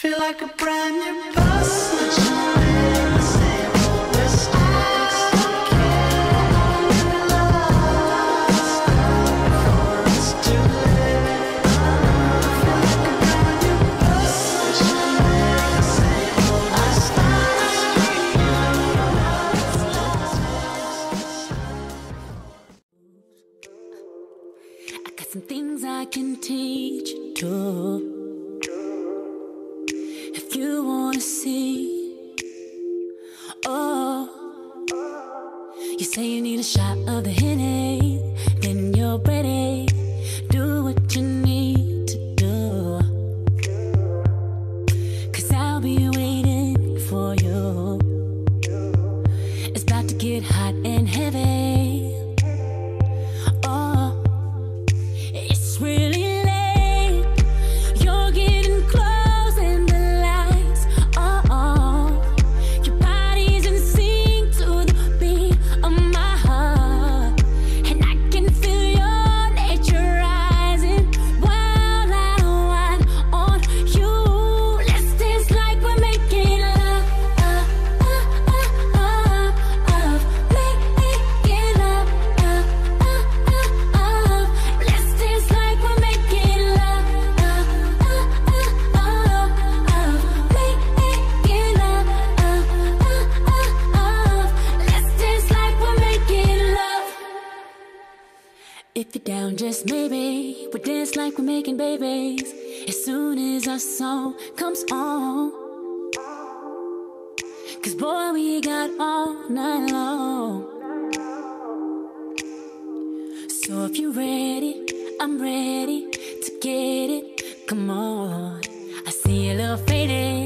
Feel like a brand new person. if you wanna see. Oh, you say you need a shot of the Henny. making babies as soon as our song comes on. Cause boy, we got all night long. So if you're ready, I'm ready to get it. Come on, I see a little faded.